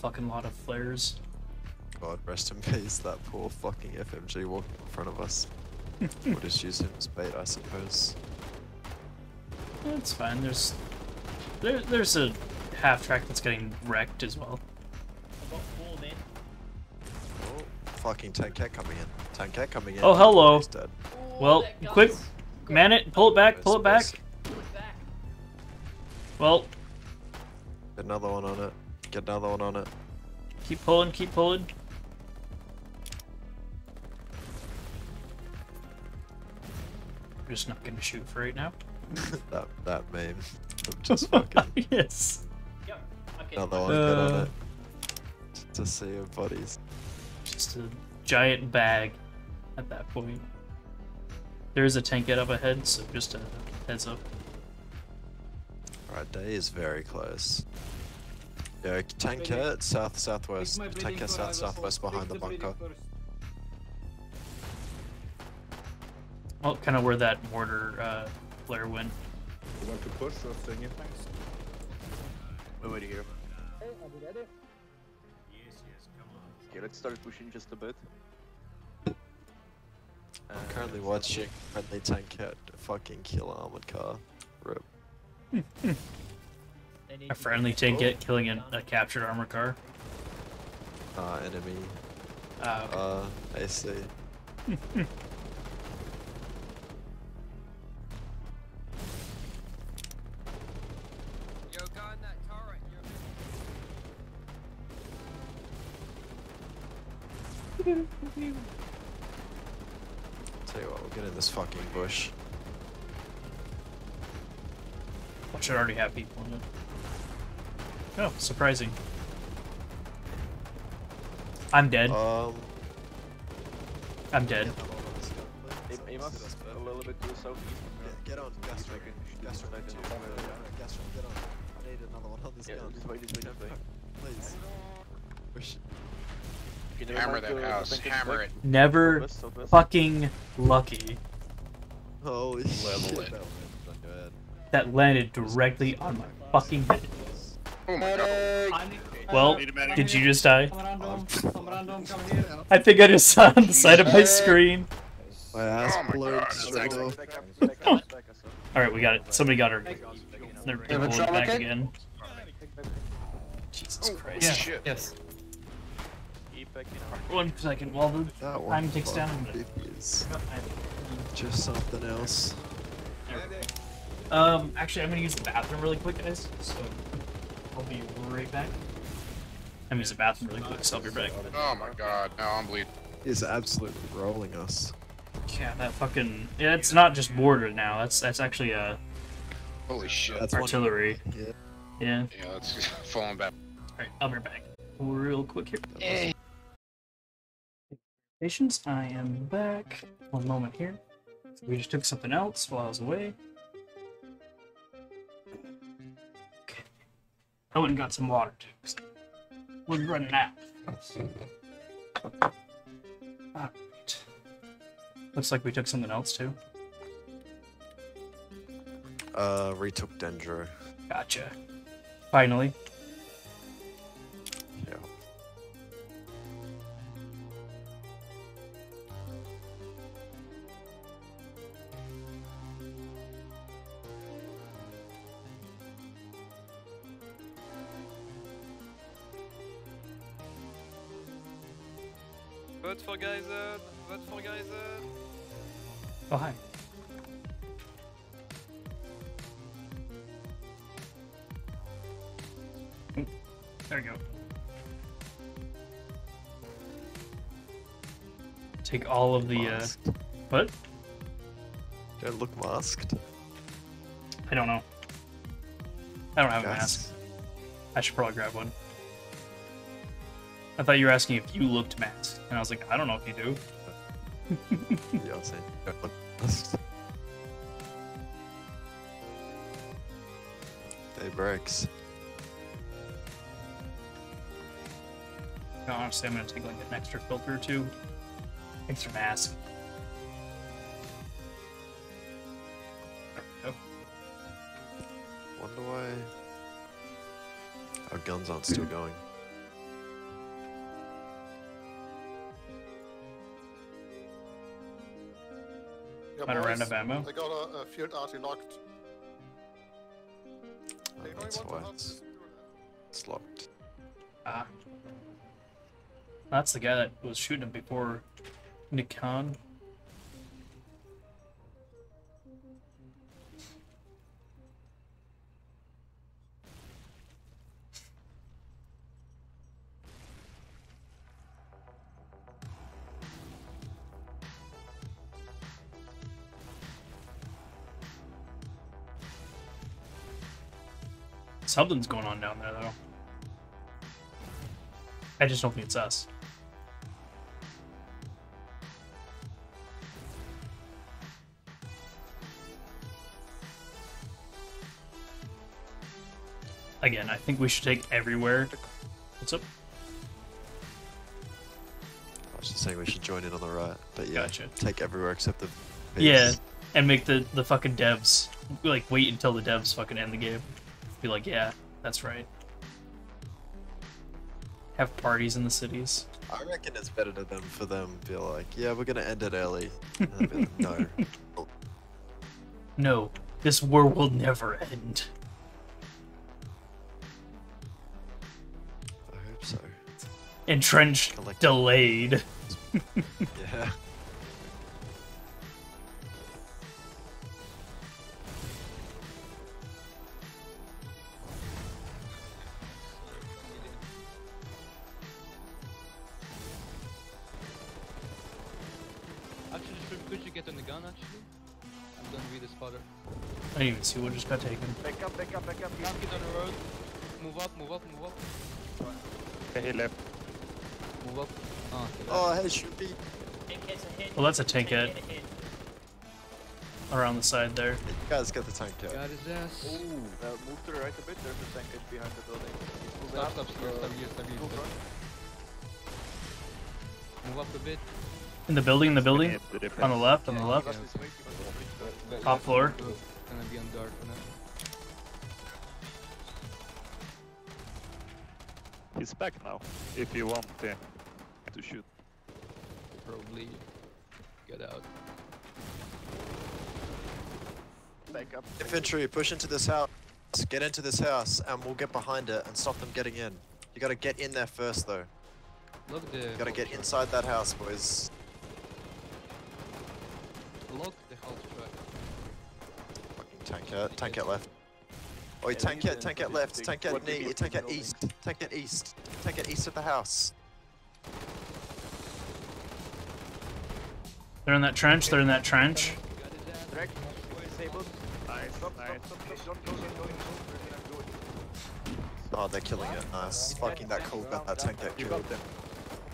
fucking lot of flares. God rest in peace, that poor fucking FMG walking in front of us. we'll just use him as bait, I suppose. That's fine. There's there, there's a half track that's getting wrecked as well. I've got four men. Oh, fucking tankette coming in. tankette coming in. Oh, hello. He's dead. Well, quick, Man it, pull it back, pull it back. Pull it back. Well, another one on it. Get another one on it. keep pulling, keep pulling. I'm just not gonna shoot for right now. that that meme. of Just fucking yes. Yep. Okay. another one. Get on Uh. it. To see your bodies. Just a giant bag at that point. There is a tank get up ahead, so just a heads up. Alright, day is very close. Yeah, tankette south southwest. Tankette south southwest behind the bunker. Well, kind of where that mortar uh, flare went. You want to push or stay here? Thanks. We're ready here. Okay, let's start pushing just a bit. I'm currently watching friendly tankette fucking kill armored car. Rip. They need A friendly get- tank Oh, get killing a, a captured armor car. Uh, enemy. Uh, okay. Uh, AC. Yo, gun that turret. You're Tell you what, we'll get in this fucking bush. I should already have people in it. Oh, surprising. I'm dead. Um. I'm dead. Aim, a little bit to the southeast. Get on, get on. I need another one on this Yeah, gun. Please. Push. Hammer that uh, house. Hammer it. Never Southwest, southwest. fucking lucky. Holy Level shit, it. That went on your head. That landed directly on my fucking head. Oh my god. Well, Need a medic. did you just die? Come random, come random, come here. I think I just saw on the side of my screen. My ass blurred God, straight that's off. Back up, back up, back us up. Alright, we got it. Somebody got her. They're Yeah, but pulling back kit? again. Jesus Christ. Yeah, yes. Keep back in. One second while the That one time ticks down. I'm fucking just something else. Um, actually, I'm gonna use the bathroom really quick, guys. So I'll be right back. I'm gonna use the bathroom really quick, so I'll be back. Oh my god. No, I'm bleeding. He's absolutely rolling us. Yeah, that fucking yeah, it's not just mortar now. That's that's actually uh Holy shit. That's artillery. Yeah. Yeah. Yeah, that's falling back. All right, I'll be right back. Real quick here. That was- Patience, I am back. One moment here. We just took something else while I was away. I went and got some water too. We're running out. Alright. Looks like we took something else too. Uh, retook Dendro. Gotcha. Finally. Vote. Vote for Geisen. Oh hi. Oh, There we go. Take all of the uh Masked. what? Do I look masked. I don't know. I don't have a mask. I should probably grab one. I thought you were asking if you looked masked, and I was like, I don't know if you do. Yeah, I'm saying don't look masked. They breaks. No, honestly, I'm gonna take like an extra filter or two. Extra mask. There we go. Wonder why our guns aren't still going. Yeah, Might have ran boys, out of ammo. I got a, a field arty locked. Oh, Hey, that's you why it's, us do that? it's locked. Ah. That's the guy that was shooting him before Nikon. Something's going on down there, though. I just don't think it's us. Again, I think we should take everywhere. What's up? I was just saying we should join in on the right, but yeah, Gotcha. take everywhere except the. Yeah, and make the the fucking devs like wait until the devs fucking end the game. Be like, yeah, that's right. Have parties in the cities. I reckon it's better to them for them be like, yeah, we're gonna end it early. Like, no. No, this war will never end. I hope so. Entrenched, Collect- delayed. Yeah. You get on the gun, actually? I'm gonna be the spotter. I didn't even see what just got taken. Back up, back up, back up. Gun get on the road. Move up, move up, move up. Okay, he left. Move up. Ah, okay, Oh, hey, should be. Tank. Well, that's a tank head. ahead. Around the side there. You guys get the tank out. Got his ass. Ooh, Uh, move to the right a bit, there's a tank edge behind the building. Move Stop, up, stop, stop, uh, stop stop Stop. Move up a bit. In the building, in the building. The. On the left, on the Yeah, left. Give us this way, give us this way. Back- Top floor. to the- Gonna be on guard for now. He's back now. If you want uh, to shoot. Probably get out. Back up. Infantry, push into this house. Get into this house, and we'll get behind it and stop them getting in. You gotta get in there first, though. Lock the. You gotta get inside that house, boys. Lock the hull truck. Fucking tank out, tank out left. Oi, tank out, tank out left, tank out knee, tank out east, tank out east, tank out east of the house. They're in that trench. They're in that trench. Oh, they're killing it. Nice. Fucking that cool got that tank out killed. them.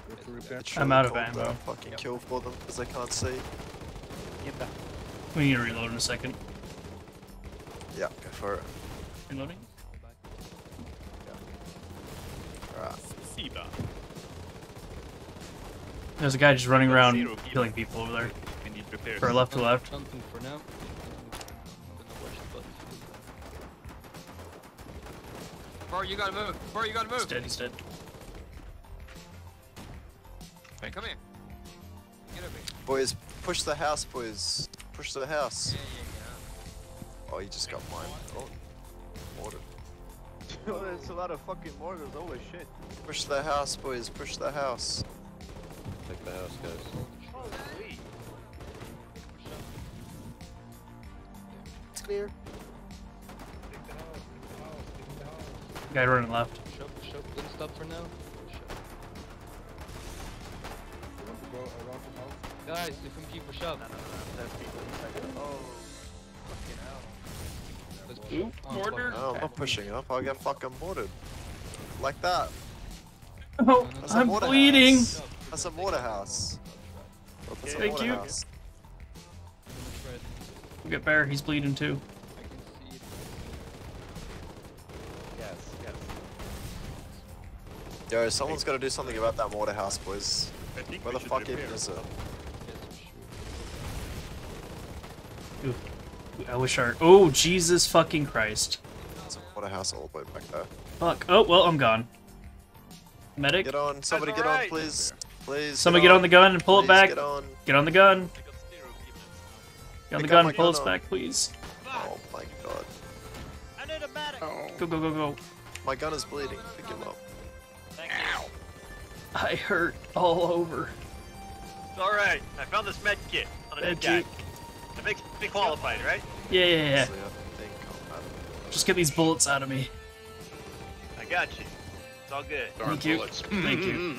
Go to repair. It's I'm out of ammo. Fucking kill for them because they can't see. We need to reload in a second. Yeah, go for it. Reloading. Alright. There's a guy just running around Zero killing people over there. We need repairs. For left to left. Something for now. I'm gonna watch the buttons. Bro, you gotta move. Bro, you gotta He's move. dead. He's dead. Hey, come here. Get over here. Boys, push the house, boys. Push the house. Yeah, yeah, Oh, you just got mine. Oh, mortared. Oh, there's a lot of fucking mortars, holy shit. Push the house, boys. Push the house. Take the house, guys. It's clear. Guy running left. Push up, push up. Don't stop for now. Push up. Guys, FMG push up. No, no, no, there's people inside. Oh, fucking hell. Let's push Oh, mortar. No, oh, I'm not pushing up. I'll get fucking mortared. Like that. Oh, That's a I'm bleeding. house. That's a mortar house. That's Thank mortar you. house. I'm gonna try it. Get bear. He's bleeding too. I can see it. Yes, yes. Yo, someone's got to do something about that mortar house, boys. Where the fuck even is it? I wish our. Oh Jesus fucking Christ! It's a mortar house all the way back there. Fuck. Oh well, I'm gone. Medic. Get on, somebody get on, please. Please. Somebody get on the gun and pull it back. Get on. Get on the gun. Get on the Pick gun, my pull us back, please. Oh my god. I need a medic. Oh. Go, go, go, go. My gun is bleeding. Pick him up. Thank you. I hurt all over. It's Alright, I found this med kit on a dead guy. Magic. That makes me qualified, right? Yeah, yeah, yeah. Honestly, I think I'm out of it. Just get these bullets out of me. I got you. It's all good. Thank you. Mm-hmm. Thank you.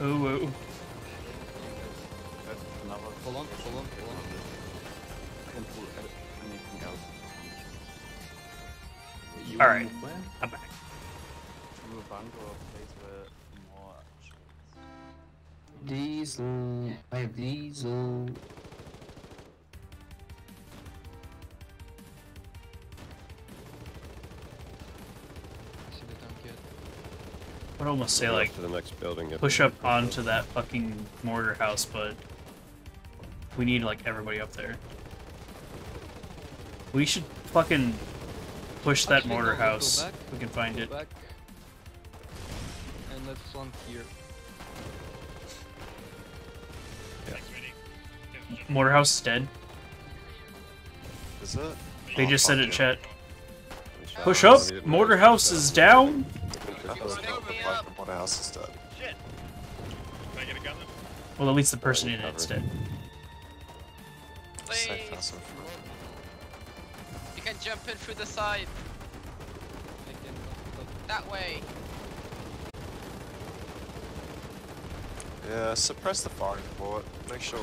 Oh, ooh, ooh. Hold on, hold on, hold on. All right, I'm back. Diesel. I have diesel. I'd almost say like to the next building. push up onto that fucking mortar house, but we need like everybody up there. We should fucking push that Actually, mortar no, house. back. We can find it. Back. And let's land here. Mortar house is dead. Is it? They Oh, just said it, yeah. chat. Push up. Mortar house is up. down. That doesn't help the fact that my house is dead. Shit. Can I get a gun then? Well, at least the person in Covered. it's dead. Please. house in front. You can jump in through the side. That way. Yeah, suppress the firing port. Make sure